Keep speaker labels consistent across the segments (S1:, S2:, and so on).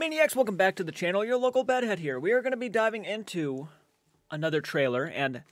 S1: Maniacs, welcome back to the channel. Your local bedhead here. We are going to be diving into another trailer, and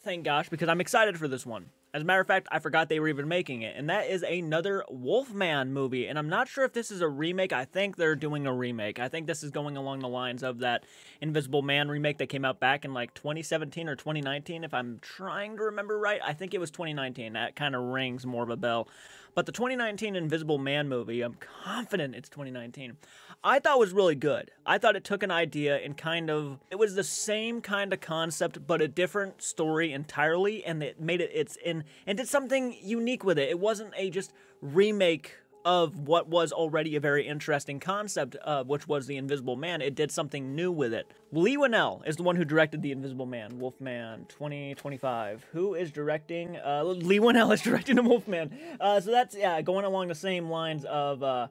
S1: thank gosh, because I'm excited for this one. As a matter of fact, I forgot they were even making it, and that is another Wolfman movie. And I'm not sure if this is a remake. I think they're doing a remake. I think this is going along the lines of that Invisible Man remake that came out back in like 2017 or 2019, if I'm trying to remember right. I think it was 2019. That kind of rings more of a bell. But the 2019 Invisible Man movie, I'm confident it's 2019, I thought was really good. I thought it took an idea and kind of, it was the same kind of concept, but a different story entirely, and it made it, it's in, and did something unique with it. It wasn't a just remake of what was already a very interesting concept, uh, which was the Invisible Man. It did something new with it. Leigh Whannell is the one who directed the Invisible Man, Wolfman 2025. Who is directing? Uh, Leigh Whannell is directing the Wolfman. Uh, so that's yeah, going along the same lines of uh,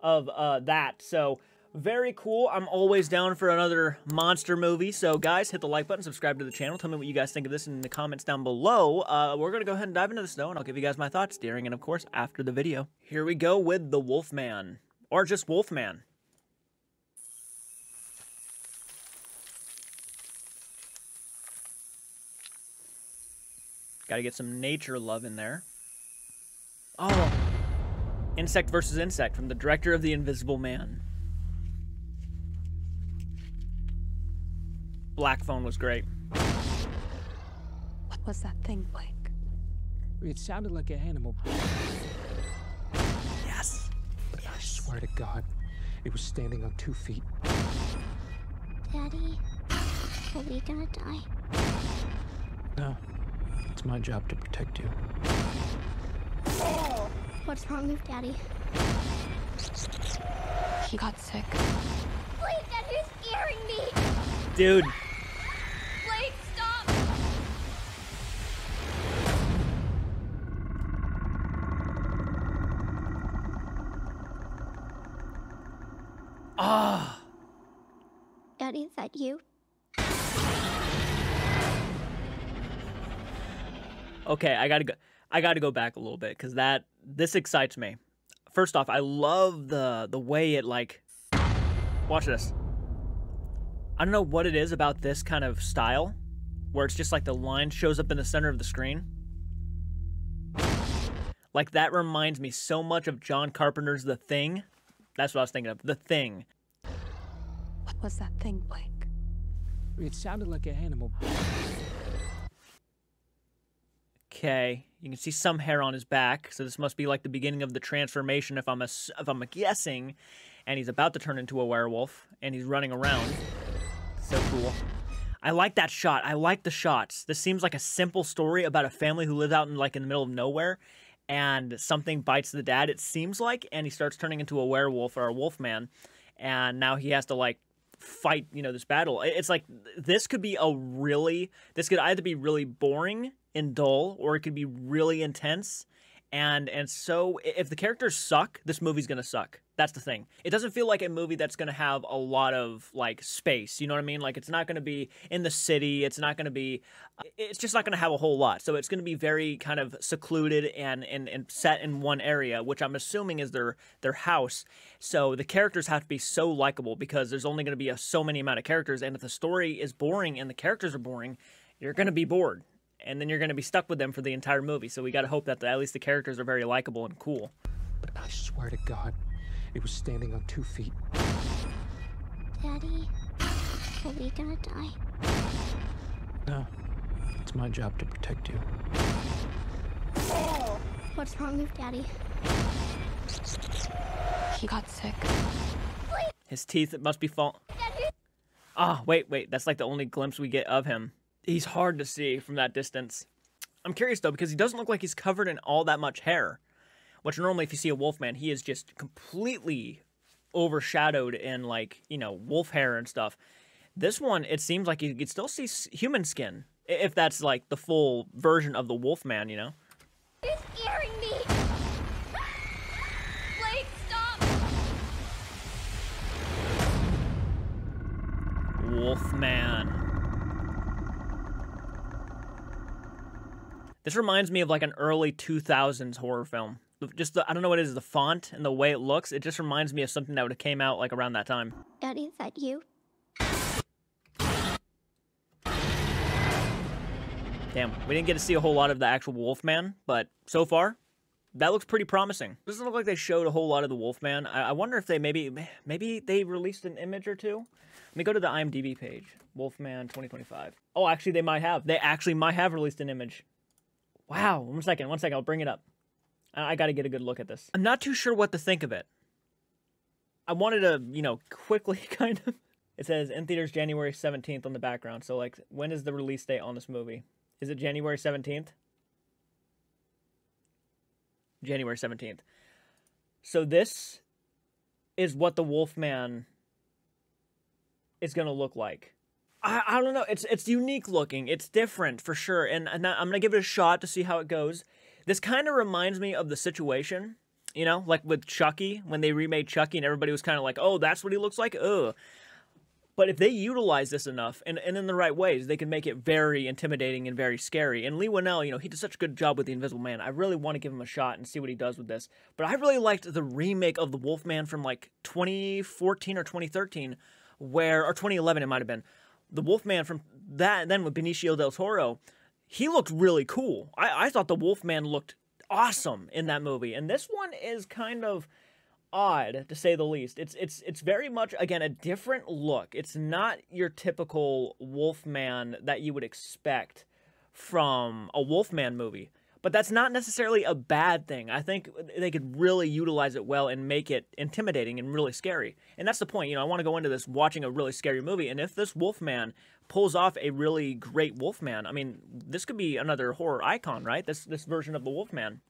S1: of uh, that. So very cool. I'm always down for another monster movie. So, guys, hit the like button, subscribe to the channel. Tell me what you guys think of this in the comments down below. Uh, we're going to go ahead and dive into the snow, and I'll give you guys my thoughts during and, of course, after the video. Here we go with The Wolfman, or just Wolfman. Got to get some nature love in there. Oh, Insect versus Insect from the director of The Invisible Man. Black Phone was great.
S2: What was that thing, Blake?
S3: It sounded like an animal.
S1: Yes.
S3: But I swear to God, it was standing on two feet.
S4: Daddy, are we gonna die?
S3: No. It's my job to protect you.
S4: What's wrong with Daddy?
S2: He got sick.
S4: Blake, that is scaring me!
S1: Dude, ah.
S4: Daddy, is that you?
S1: Okay, I gotta go. I gotta go back a little bit because that this excites me. First off, I love the the way it like. Watch this. I don't know what it is about this kind of style, where it's just like the line shows up in the center of the screen. Like that reminds me so much of John Carpenter's The Thing. That's what I was thinking of. The Thing.
S2: What was that thing, Blake?
S3: It sounded like an animal.
S1: Okay, you can see some hair on his back, so this must be like the beginning of the transformation. If I'm a, if I'm a guessing, and he's about to turn into a werewolf, and he's running around. So cool. I like that shot. I like the shots. This seems like a simple story about a family who lives out in like in the middle of nowhere, and something bites the dad. It seems like, and he starts turning into a werewolf or a wolf man, and now he has to like fight you know this battle it's like this could be a really this could either be really boring and dull or it could be really intense and and so if the characters suck this movie's gonna suck that's the thing it doesn't feel like a movie that's gonna have a lot of like space you know what i mean like it's not gonna be in the city it's not gonna be it's just not gonna have a whole lot so it's gonna be very kind of secluded and and, and set in one area which i'm assuming is their their house so the characters have to be so likable because there's only gonna be a so many amount of characters and if the story is boring and the characters are boring you're gonna be bored and then you're going to be stuck with them for the entire movie. So we got to hope that the, at least the characters are very likable and cool.
S3: But I swear to God, it was standing on two feet.
S4: Daddy, are we gonna die?
S3: No. It's my job to protect you.
S4: What's wrong with Daddy?
S2: He got sick.
S1: His teeth it must be fall. Ah, oh, wait, wait. That's like the only glimpse we get of him. He's hard to see from that distance. I'm curious though because he doesn't look like he's covered in all that much hair. Which normally, if you see a wolfman, he is just completely overshadowed in like you know wolf hair and stuff. This one, it seems like you could still see human skin if that's like the full version of the wolfman, you know.
S4: It's scaring me! Blake, stop!
S1: Wolfman. This reminds me of like an early 2000s horror film. Just the I don't know what it is, the font and the way it looks. It just reminds me of something that would have came out like around that time.
S4: Daddy, is that you?
S1: Damn, we didn't get to see a whole lot of the actual Wolfman, but so far, that looks pretty promising. Doesn't look like they showed a whole lot of the Wolfman. I, I wonder if they maybe maybe they released an image or two. Let me go to the IMDb page. Wolfman 2025. Oh, actually, they might have. They actually might have released an image. Wow. One second. One second. I'll bring it up. I, got to get a good look at this. I'm not too sure what to think of it. I wanted to, you know, quickly kind of. It says in theaters January 17th on the background. So, like, when is the release date on this movie? Is it January 17th? January 17th. So this is what the Wolfman is going to look like. I, I don't know. It's it's unique looking. It's different for sure. And, and I'm going to give it a shot to see how it goes. This kind of reminds me of the situation, you know, like with Chucky when they remade Chucky and everybody was kind of like, "Oh, that's what he looks like." Ugh. But if they utilize this enough and, and in the right ways, they can make it very intimidating and very scary. And Leigh Whannell, you know, he did such a good job with The Invisible Man. I really want to give him a shot and see what he does with this. But I really liked the remake of The Wolfman from like 2014 or 2013, where, or 2011 it might have been. The Wolfman from that, then with Benicio del Toro, he looked really cool. I, I thought The Wolfman looked awesome in that movie. And this one is kind of odd to say the least. It's it's it's very much again a different look. It's not your typical Wolfman that you would expect from a Wolfman movie. But that's not necessarily a bad thing. I think they could really utilize it well and make it intimidating and really scary. And that's the point. You know, I want to go into this watching a really scary movie. And if this Wolfman pulls off a really great Wolfman, I mean, this could be another horror icon, right? This this version of the Wolfman.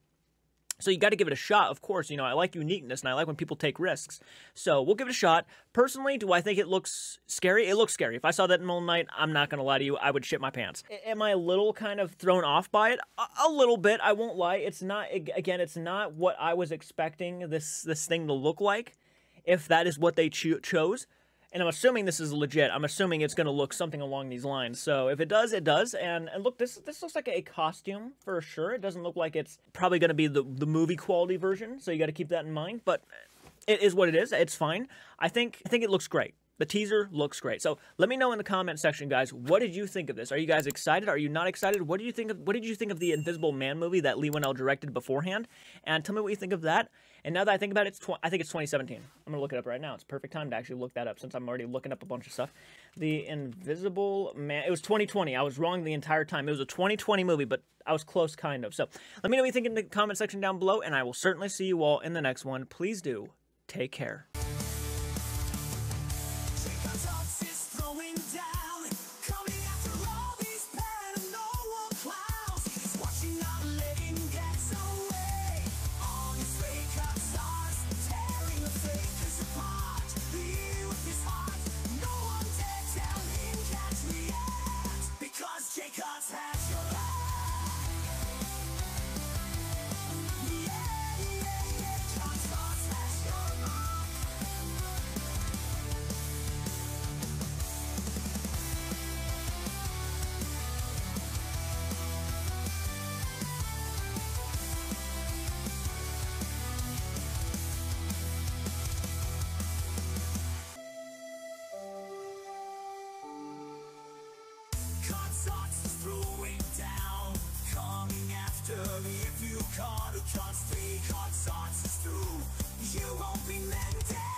S1: So you got to give it a shot, of course. You know, I like uniqueness and I like when people take risks. So we'll give it a shot. Personally, do I think it looks scary? It looks scary. If I saw that in the night, I'm not going to lie to you, I would shit my pants. Am I a little kind of thrown off by it? A, a little bit, I won't lie. It's not, again, it's not what I was expecting this, this thing to look like, if that is what they cho- chose. And I'm assuming this is legit. I'm assuming it's going to look something along these lines. So if it does, it does. And and look, this this looks like a costume for sure. It doesn't look like it's probably going to be the the movie quality version. So you got to keep that in mind. But it is what it is. It's fine. I think I think it looks great. The teaser looks great. So let me know in the comment section, guys. What did you think of this? Are you guys excited? Are you not excited? What did you think of? What did you think of the Invisible Man movie that Leigh Whannell directed beforehand? And tell me what you think of that. And now that I think about it, it's I think it's 2017. I'm gonna look it up right now. It's perfect time to actually look that up since I'm already looking up a bunch of stuff. The Invisible Man. It was 2020. I was wrong the entire time. It was a 2020 movie, but I was close, kind of. So let me know what you think in the comment section down below, and I will certainly see you all in the next one. Please do take care.
S5: A can't speak, consorts is through. You won't be mended.